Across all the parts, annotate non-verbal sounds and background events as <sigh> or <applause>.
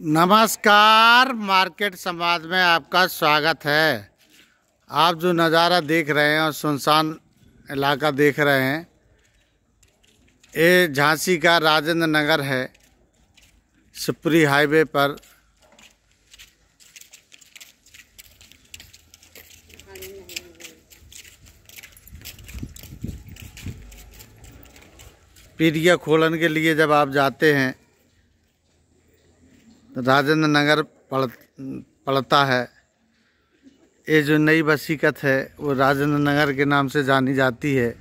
नमस्कार, मार्केट समाज में आपका स्वागत है। आप जो नज़ारा देख रहे हैं और सुनसान इलाका देख रहे हैं, ये झांसी का राजेंद्र नगर है, सुप्री हाईवे पर। पीढ़िया खोलन के लिए जब आप जाते हैं राजेंद्र नगर पड़ पड़ता है। ये जो नई बसीकत है, वो राजेंद्र नगर के नाम से जानी जाती है।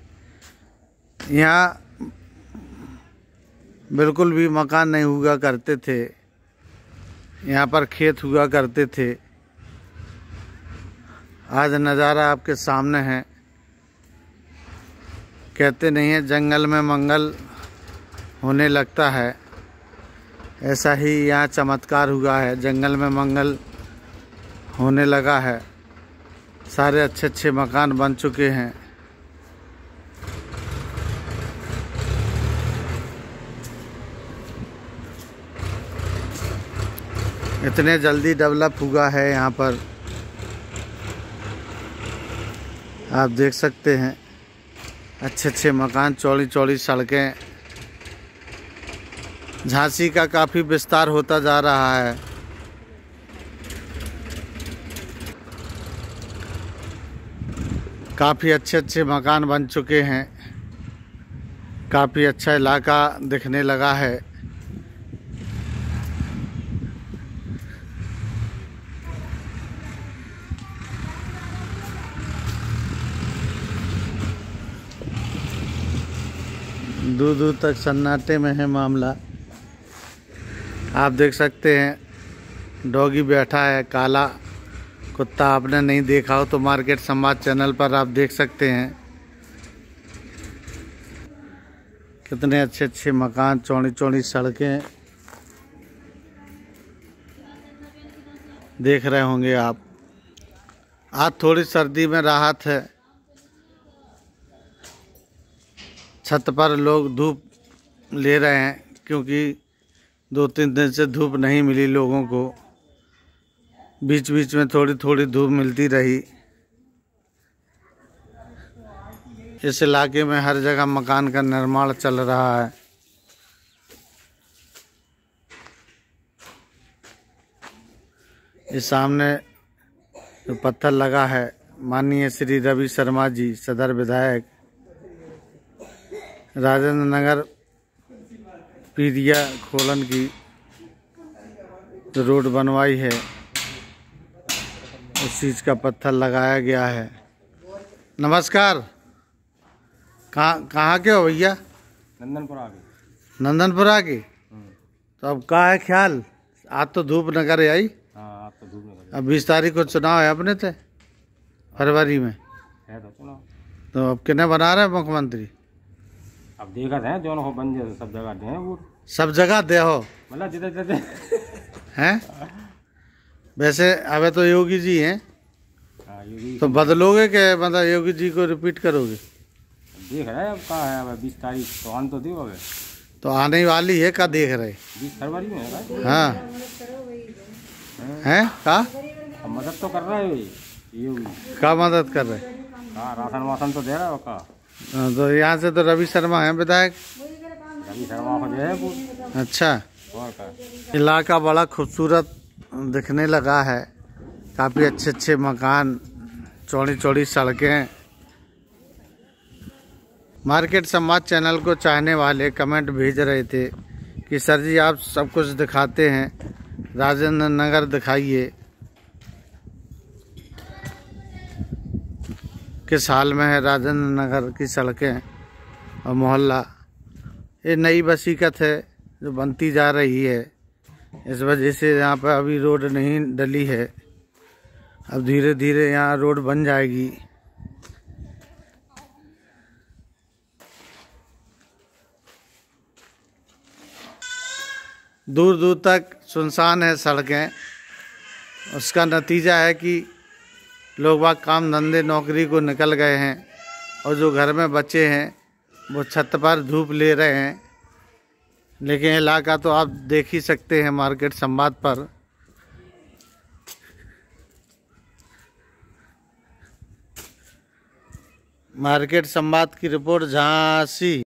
यहाँ बिल्कुल भी मकान नहीं हुआ करते थे। यहाँ पर खेत हुआ करते थे। आज नज़ारा आपके सामने है। कहते नहीं है, जंगल में मंगल होने लगता है। ऐसा ही यहाँ चमत्कार हुआ है। जंगल में मंगल होने लगा है। सारे अच्छे अच्छे मकान बन चुके हैं। इतने जल्दी डेवलप हुआ है यहाँ पर। आप देख सकते हैं। अच्छे अच्छे मकान चौड़ी चौड़ी सड़कें झांसी का काफ़ी विस्तार होता जा रहा है। काफ़ी अच्छे अच्छे मकान बन चुके हैं। काफ़ी अच्छा इलाका दिखने लगा है। दूर दूर तक सन्नाटे में है मामला। आप देख सकते हैं, डॉगी बैठा है, काला कुत्ता आपने नहीं देखा हो तो मार्केट समाज चैनल पर आप देख सकते हैं। कितने अच्छे अच्छे मकान चौड़ी चौड़ी सड़कें देख रहे होंगे आप। आज थोड़ी सर्दी में राहत है। छत पर लोग धूप ले रहे हैं क्योंकि दो तीन दिन से धूप नहीं मिली लोगों को। बीच बीच में थोड़ी थोड़ी धूप मिलती रही। इस इलाके में हर जगह मकान का निर्माण चल रहा है। इस सामने जो पत्थर लगा है, माननीय श्री रवि शर्मा जी, सदर विधायक। राजेंद्र नगर पीरिया खोलन की रोड बनवाई है। उस चीज़ का पत्थर लगाया गया है। नमस्कार। कहाँ कहाँ के हो भैया? नंदनपुर गए नंदनपुरा की तो अब का है ख्याल? आज तो धूप नगर आई। हाँ तो धूप अब बीस तारीख को चुनाव है अपने थे फरवरी में। है तो तो अब किन्ने बना रहे हैं मुख्यमंत्री? अब देखा था जो हो जाए सब जगह दे वो। सब जगह दे हो? मतलब जिधर जिधर हैं? वैसे अबे तो योगी जी हैं। <laughs> हाँ तो बदलोगे के मतलब योगी जी को रिपीट करोगे? देख रहे अब कहाँ है अब बीस तारीख तो आन तो दो अब तो आने वाली है का देख रहे? बीस फरवरी में है हाँ। हैं? का मदद तो कर रहा है। भाई ये का मदद कर रहे? हाँ राशन वासन तो दे रहा है का तो यहाँ से तो रवि शर्मा है विधायक? रवि शर्मा है अच्छा। इलाका बड़ा खूबसूरत दिखने लगा है। काफ़ी अच्छे अच्छे मकान चौड़ी चौड़ी सड़कें। मार्केट समाज चैनल को चाहने वाले कमेंट भेज रहे थे कि सर जी आप सब कुछ दिखाते हैं। राजेंद्र नगर दिखाइए। किस हाल में है राजेंद्र नगर की सड़कें और मोहल्ला। ये नई बसीकत है जो बनती जा रही है। इस वजह से यहाँ पर अभी रोड नहीं डली है। अब धीरे धीरे यहाँ रोड बन जाएगी। दूर दूर तक सुनसान है सड़कें। उसका नतीजा है कि लोग बाग काम धंधे, नौकरी को निकल गए हैं और जो घर में बच्चे हैं, वो छत पर धूप ले रहे हैं। लेकिन इलाका तो आप देख ही सकते हैं मार्केट संवाद पर। मार्केट संवाद की रिपोर्ट झांसी।